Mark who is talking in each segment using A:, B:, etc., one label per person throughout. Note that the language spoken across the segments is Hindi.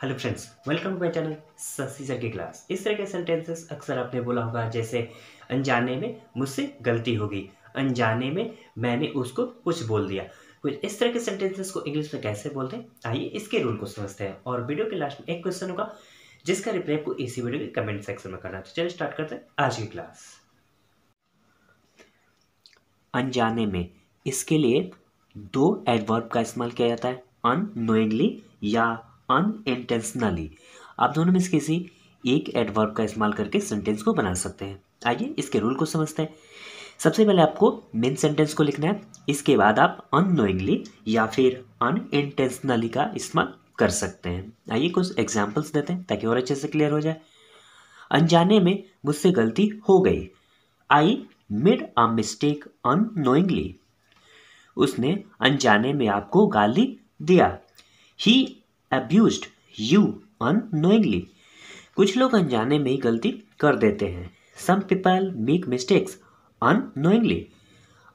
A: Hello friends welcome to my channel Sasi sir की क्लास इस तरह के सेंटेंसेस अक्सर आपने बोला होगा, जैसे, अनजाने में मुझसे गलती हो गई, अनजाने में मैंने उसको कुछ बोल दिया। कुछ इस तरह के सेंटेंसेस को इंग्लिश में कैसे बोलते हैं? आइए इसके रूल को समझते हैं और वीडियो के लास्ट में एक क्वेश्चन होगा, जिसका रिप्लाई आपको इसी वीडियो के कमेंट सेक्शन में करना तो चलिए स्टार्ट करते हैं आज की क्लास अनजाने में, इसके लिए दो एडवर्ब का इस्तेमाल किया जाता है अनोइंगली या अनइंटेंशनली आप दोनों में से किसी एक एडवर्ब का इस्तेमाल करके सेंटेंस को बना सकते हैं। आइए इसके रूल को समझते हैं। सबसे पहले आपको मेन सेंटेंस को लिखना है, इसके बाद आप अनोइंगली या फिर अनइंटेंशनली का इस्तेमाल कर सकते हैं। आइए कुछ एग्जाम्पल्स देते हैं ताकि और अच्छे से क्लियर हो जाए। अनजाने में मुझसे गलती हो गई। I made a mistake unknowingly उसने अनजाने में आपको गाली दिया। ही अब्यूज यू अनोइंगली कुछ लोग अनजाने में ही गलती कर देते हैं। Some people make mistakes unknowingly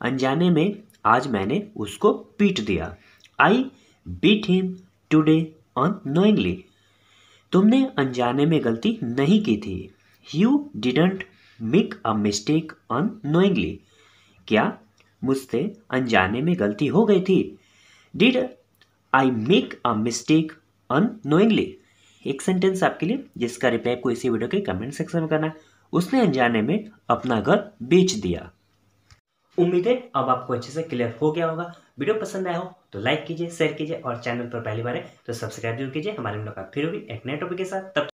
A: अनजाने में आज मैंने उसको पीट दिया। I beat him today unknowingly तुमने अनजाने में गलती नहीं की थी। You didn't make a mistake unknowingly क्या मुझसे अनजाने में गलती हो गई थी। Did I make a mistake unknowingly एक सेंटेंस आपके लिए, जिसका रिप्लाई को इसी वीडियो के कमेंट सेक्शन में करना उसने अनजाने में अपना घर बेच दिया। उम्मीद है अब आपको अच्छे से क्लियर हो गया होगा। वीडियो पसंद आया हो तो लाइक कीजिए शेयर कीजिए, और चैनल पर पहली बार है तो सब्सक्राइब ज़रूर कीजिए। हमारे मुलाकात फिर होगी एक नए टॉपिक के साथ। तब